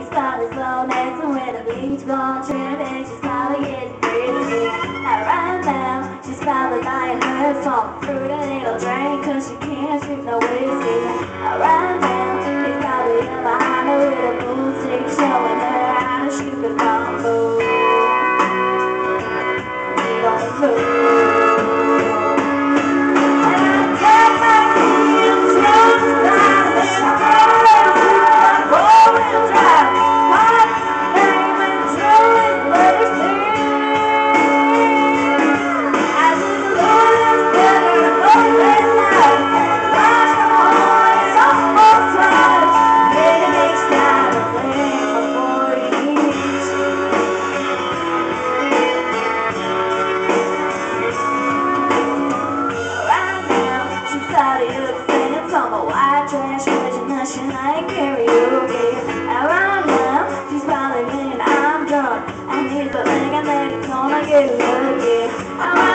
It's probably slow dancing with a bleach blonde trim And she's probably getting crazy. Around now She's probably lying her fault through the little drain Cause she can't drink no whiskey around now she's probably in behind her with a boom Showing her how to shoot the combo We don't include I love you.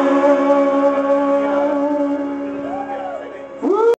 Oh.